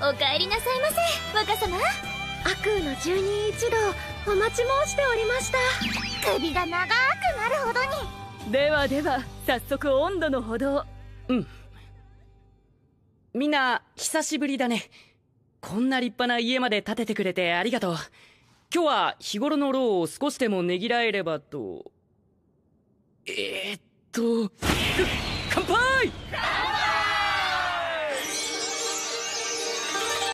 お帰りなさいませ若様。悪の住人一同お待ち申しておりました。首が長くなるほどに。ではでは早速温度のほどうん。みんな久しぶりだね。こんな立派な家まで建ててくれてありがとう。今日は日頃の労を少しでもねぎらえればと。えー、っと乾杯！